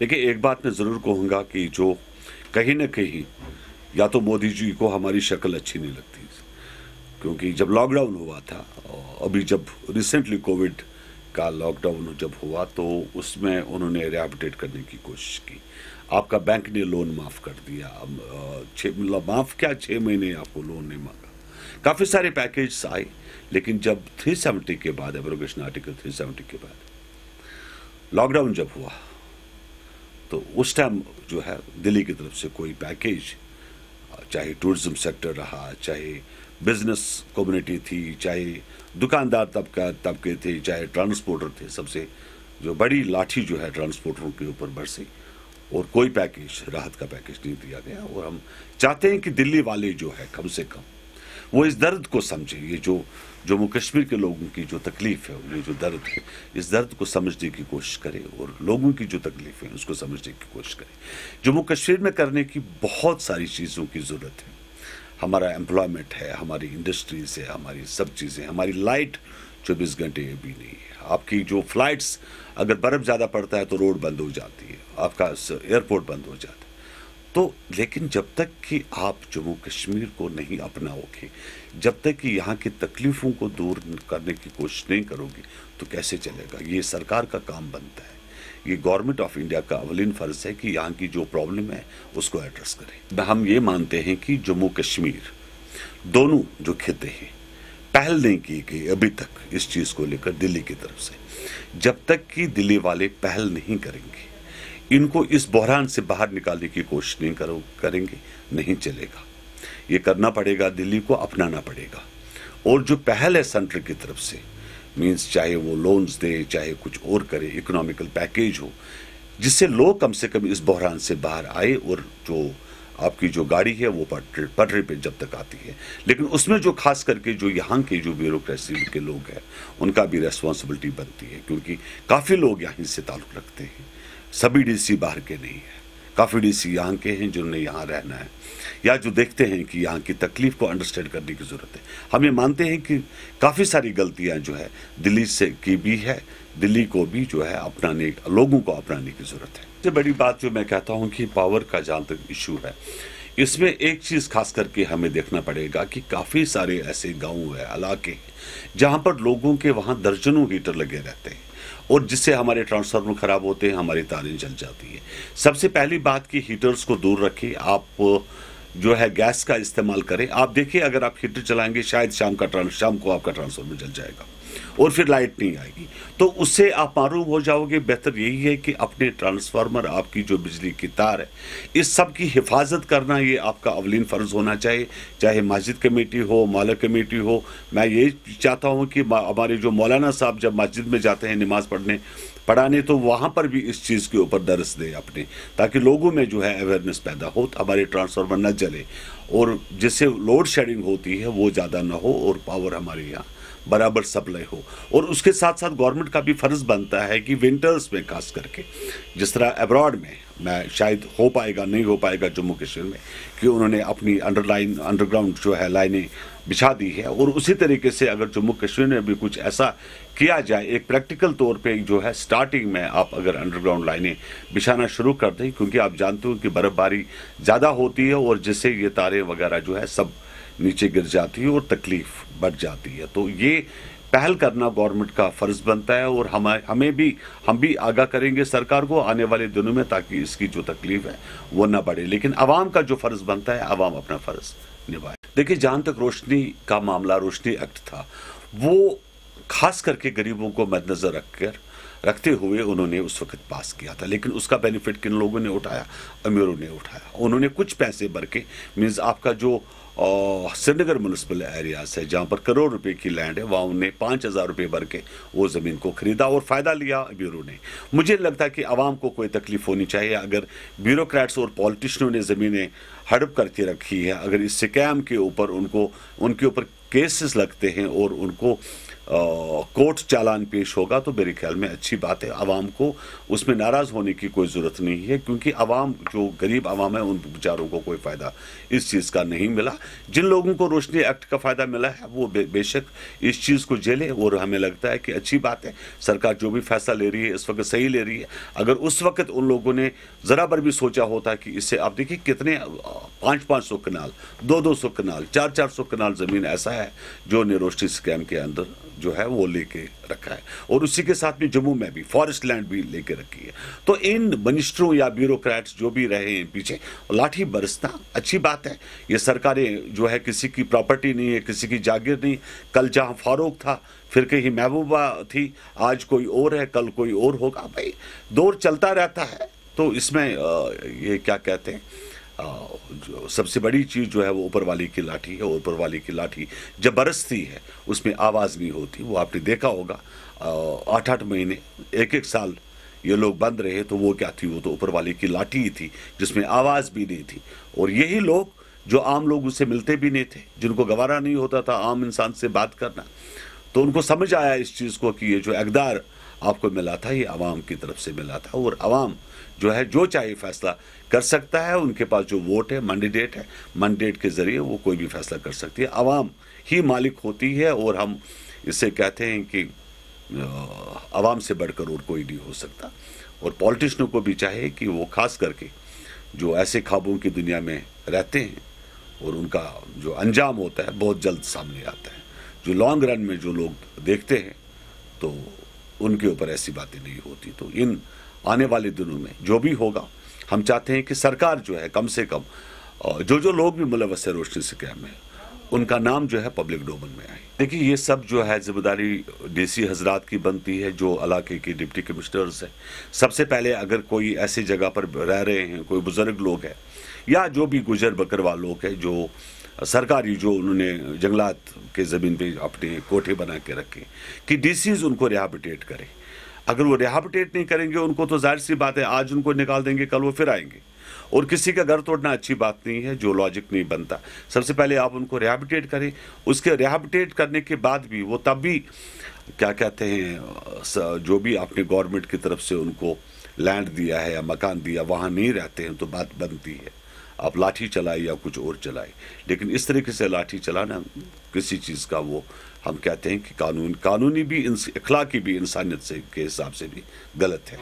देखिए, एक बात मैं ज़रूर कहूँगा कि जो कहीं ना कहीं या तो मोदी जी को हमारी शक्ल अच्छी नहीं लगती, क्योंकि जब लॉकडाउन हुआ था, अभी जब रिसेंटली कोविड का लॉकडाउन जब हुआ तो उसमें उन्होंने रिहेबिलिटेट करने की कोशिश की। आपका बैंक ने लोन माफ़ कर दिया। छः मतलब माफ़ क्या छः महीने आपको लोन नहीं मांगा? काफ़ी सारे पैकेज आए, लेकिन जब 370 के बाद एब्रोगेशन आर्टिकल 370 के बाद लॉकडाउन जब हुआ तो उस टाइम जो है, दिल्ली की तरफ़ से कोई पैकेज चाहे टूरिज़्म सेक्टर रहा, चाहे बिज़नेस कम्युनिटी थी, चाहे दुकानदार तबका, तबके थे, चाहे ट्रांसपोर्टर थे, सबसे जो बड़ी लाठी जो है ट्रांसपोर्टरों के ऊपर बरसी। और कोई पैकेज राहत का पैकेज नहीं दिया गया। और हम चाहते हैं कि दिल्ली वाले जो है, कम से कम वो इस दर्द को समझे। ये जो जम्मू कश्मीर के लोगों की जो तकलीफ़ है, ये जो दर्द है, इस दर्द को समझने की कोशिश करें और लोगों की जो तकलीफ़ है, उसको समझने की कोशिश करें। जम्मू कश्मीर में करने की बहुत सारी चीज़ों की ज़रूरत है। हमारा एम्प्लॉयमेंट है, हमारी इंडस्ट्रीज़ है, हमारी सब चीज़ें, हमारी लाइट चौबीस घंटे भी नहीं है। आपकी जो फ्लाइट्स अगर बर्फ़ ज़्यादा पड़ता है तो रोड बंद हो जाती है, आपका एयरपोर्ट बंद हो जाता है। तो लेकिन जब तक कि आप जम्मू कश्मीर को नहीं अपनाओगे, जब तक कि यहाँ की तकलीफ़ों को दूर करने की कोशिश नहीं करोगे तो कैसे चलेगा? ये सरकार का काम बनता है। ये गवर्नमेंट ऑफ़ इंडिया का अवलिन फ़र्ज़ है कि यहाँ की जो प्रॉब्लम है, उसको एड्रेस करें। हम ये मानते हैं कि जम्मू कश्मीर दोनों जो खिते हैं, पहल नहीं की गई अभी तक इस चीज़ को लेकर दिल्ली की तरफ़ से। जब तक कि दिल्ली वाले पहल नहीं करेंगे इनको इस बहरान से बाहर निकालने की कोशिश नहीं करो, करेंगे, नहीं चलेगा। ये करना पड़ेगा, दिल्ली को अपनाना पड़ेगा। और जो पहल है सेंटर की तरफ़ से मींस चाहे वो लोन्स दे, चाहे कुछ और करे इकोनॉमिकल पैकेज हो, जिससे लोग कम से कम इस बहरान से बाहर आए और जो आपकी जो गाड़ी है, वो पटरी पटरी पे जब तक आती है। लेकिन उसमें जो खास करके जो यहाँ के जो ब्यूरोक्रेसी के लोग हैं, उनका भी रेस्पॉन्सिबिलिटी बनती है, क्योंकि काफ़ी लोग यहाँ से ताल्लुक़ रखते हैं। सभी डीसी बाहर के नहीं है। काफ़ी डीसी यहाँ के हैं जिन्होंने यहाँ रहना है। या जो देखते हैं कि यहाँ की तकलीफ़ को अंडरस्टैंड करने की ज़रूरत है। हम ये मानते हैं कि काफ़ी सारी गलतियाँ जो है, दिल्ली से की भी है, दिल्ली को भी जो है अपनाने, लोगों को अपनाने की ज़रूरत है। सबसे बड़ी बात जो मैं कहता हूँ कि पावर का जहाँ तक इशू है, इसमें एक चीज़ खास करके हमें देखना पड़ेगा कि काफ़ी सारे ऐसे गाँव है, इलाके हैं, जहाँ पर लोगों के वहाँ दर्जनों हीटर लगे रहते हैं। और जिससे हमारे ट्रांसफार्मर ख़राब होते हैं, हमारी तारें जल जाती है। सबसे पहली बात कि हीटर्स को दूर रखें। आप, जो है गैस का इस्तेमाल करें। आप देखिए, अगर आप हीटर चलाएँगे, शायद शाम का शाम को आपका ट्रांसफार्मर जल जाएगा। और फिर लाइट नहीं आएगी। तो उससे आप मारूम हो जाओगे, बेहतर यही है कि अपने ट्रांसफार्मर आपकी जो बिजली की तार है, इस सब की हिफाजत करना, ये आपका अवलिन फ़र्ज़ होना चाहिए। चाहे मस्जिद कमेटी हो, मौला कमेटी हो, मैं ये चाहता हूँ कि हमारे जो मौलाना साहब जब मस्जिद में जाते हैं नमाज़ पढ़ने, पढ़ाने तो वहाँ पर भी इस चीज़ के ऊपर दरस दे अपने, ताकि लोगों में जो है अवेयरनेस पैदा हो, हमारे ट्रांसफार्मर न जले, और जिससे लोड शेडिंग होती है, वो ज़्यादा ना हो, और पावर हमारे यहाँ बराबर सप्लाई हो। और उसके साथ साथ गवर्नमेंट का भी फ़र्ज़ बनता है कि विंटर्स में खास करके, जिस तरह अब्रॉड में, मैं शायद हो पाएगा, नहीं हो पाएगा जम्मू कश्मीर में, कि उन्होंने अपनी अंडरलाइन अंडरग्राउंड जो है लाइनें बिछा दी है। और उसी तरीके से अगर जम्मू कश्मीर में भी कुछ ऐसा किया जाए, एक प्रैक्टिकल तौर पे जो है स्टार्टिंग में आप अगर अंडरग्राउंड लाइनें बिछाना शुरू कर दें, क्योंकि आप जानते हो कि बर्फ़बारी ज़्यादा होती है और जिससे ये तारे वगैरह जो है सब नीचे गिर जाती है और तकलीफ़ बढ़ जाती है। तो ये पहल करना गवर्नमेंट का फ़र्ज़ बनता है और हम, हमें भी, हम भी आगाह करेंगे सरकार को आने वाले दिनों में ताकि इसकी जो तकलीफ़ है वो ना बढ़े। लेकिन आवाम का जो फ़र्ज़ बनता है, आवाम अपना फ़र्ज़ निभाए। देखिए, जहाँ तक रोशनी का मामला, रोशनी एक्ट था, वो खास करके गरीबों को मद्दनज़र रखकर रखते हुए उन्होंने उस वक्त पास किया था। लेकिन उसका बेनिफिट किन लोगों ने उठाया? अमीरों ने उठाया। उन्होंने कुछ पैसे भर के मीन्स आपका जो श्रीनगर म्यूनसिपल एरियाज़ है, जहाँ पर करोड़ रुपए की लैंड है, वहाँ उन्हें पाँच हज़ार रुपये भर के वो ज़मीन को ख़रीदा और फ़ायदा लिया ब्यूरो ने। मुझे लगता है कि आवाम को कोई तकलीफ़ होनी चाहिए। अगर ब्यूरोक्रेट्स और पॉलिटिशनों ने ज़मीनें हड़प करके रखी है, अगर इस स्कैम के ऊपर उनको, उनके ऊपर केसेस लगते हैं और उनको कोर्ट चालान पेश होगा तो मेरे ख्याल में अच्छी बात है। आवाम को उसमें नाराज़ होने की कोई ज़रूरत नहीं है क्योंकि आवाम जो गरीब आवाम है उन बेचारों को कोई फ़ायदा इस चीज़ का नहीं मिला। जिन लोगों को रोशनी एक्ट का फ़ायदा मिला है वो बे, बेशक इस चीज़ को झेले और हमें लगता है कि अच्छी बात है। सरकार जो भी फैसला ले रही है इस वक्त सही ले रही है। अगर उस वक्त उन लोगों ने ज़रा बर भी सोचा होता कि इससे आप देखिए कितने पाँच पाँच सौ कनाल दो दो सौ कनाल चार चार सौ कनाल ज़मीन ऐसा है जो ने रोशनी स्कैम के अंदर जो है वो लेके रखा है। और उसी के साथ में जम्मू में भी फॉरेस्ट लैंड भी लेके रखी है। तो इन मिनिस्टरों या ब्यूरोक्रेट्स जो भी रहे हैं पीछे, लाठी बरसना अच्छी बात है। ये सरकारें जो है किसी की प्रॉपर्टी नहीं है, किसी की जागीर नहीं। कल जहाँ फारूक था, फिर कहीं महबूबा थी, आज कोई और है, कल कोई और होगा। भाई, दौर चलता रहता है। तो इसमें ये क्या कहते हैं? जो सबसे बड़ी चीज़ जो है वो ऊपर वाली की लाठी है, ऊपर वाली की लाठी जब बरसती है, उसमें आवाज़ भी होती, वो आपने देखा होगा। आठ आठ महीने एक एक साल ये लोग बंद रहे तो वो क्या थी, वो तो ऊपर वाली की लाठी ही थी, जिसमें आवाज़ भी नहीं थी। और यही लोग जो आम लोग उससे मिलते भी नहीं थे, जिनको गवारा नहीं होता था, आम इंसान से बात करना। तो उनको समझ आया इस चीज़ को कि ये जो अकदार आपको मिला था, ये आवाम की तरफ़ से मिला था और आवाम जो है, जो चाहे फैसला कर सकता है, उनके पास जो वोट है मैंडेट है मैंडेट के ज़रिए वो कोई भी फैसला कर सकती है। आवाम ही मालिक होती है और हम इससे कहते हैं कि आवाम से बढ़कर और कोई नहीं हो सकता। और पॉलिटिशनों को भी चाहिए कि वो खास करके जो ऐसे ख्वाबों की दुनिया में रहते हैं और उनका जो अंजाम होता है, बहुत जल्द सामने आता है। जो लॉन्ग रन में जो लोग देखते हैं तो उनके ऊपर ऐसी बातें नहीं होती। तो इन आने वाले दिनों में जो भी होगा, हम चाहते हैं कि सरकार जो है कम से कम जो जो लोग भी मुलवस है रोशनी से कैम में उनका नाम जो है पब्लिक डोमन में आए। देखिए, ये सब जो है ज़िम्मेदारी डीसी हजरात की बनती है, जो इलाके के डिप्टी कमिश्नर्स हैं। सबसे पहले अगर कोई ऐसी जगह पर रह रहे हैं, कोई बुज़ुर्ग लोग हैं, या जो भी गुजर बकरवा लोग हैं, जो सरकारी जो उन्होंने जंगलात के ज़मीन पे अपने कोठे बना के रखे, कि डीसीज उनको रिहाबिटेट करें। अगर वो रिहाबिटेट नहीं करेंगे, उनको तो ज़ाहिर सी बात है, आज उनको निकाल देंगे, कल वो फिर आएँगे। और किसी का घर तोड़ना अच्छी बात नहीं है, जो लॉजिक नहीं बनता। सबसे पहले आप उनको रिहाबिटेट करें। उसके रिहाबिटेट करने के बाद भी वो तब भी, क्या कहते हैं जो भी आपने गवर्नमेंट की तरफ़ से उनको लैंड दिया है या मकान दिया, वहाँ नहीं रहते हैं तो बात बनती है। आप लाठी चलाए या कुछ और चलाए। लेकिन इस तरीके से लाठी चलाना किसी चीज़ का वो, हम कहते हैं कि कानून, कानूनी भी अखलाकी भी इंसानियत से, के हिसाब से भी गलत है।